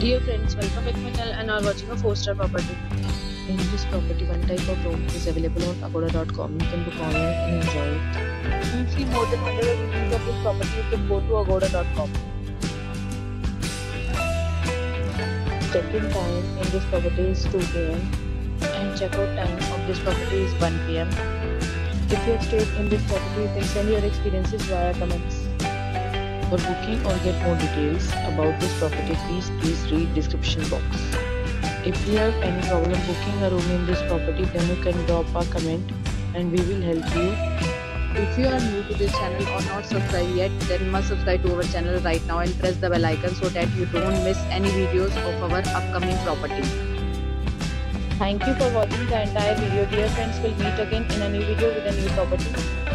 Dear friends, welcome back to my channel and are watching a 4-star property. In this property, one type of room is available on agoda.com. You can book online and enjoy it. To see more than 100 reviews of this property, you can go to agoda.com. Check-in time in this property is 2 pm and check-out time of this property is 1 pm. If you have stayed in this property, you can send your experiences via comments. For booking or get more details about this property, please please read description box. If you have any problem booking a room in this property, then you can drop a comment and we will help you. If you are new to this channel or not subscribed yet, then must subscribe to our channel right now and press the bell icon so that you don't miss any videos of our upcoming property. Thank you for watching the entire video. Dear friends, we'll meet again in a new video with a new property.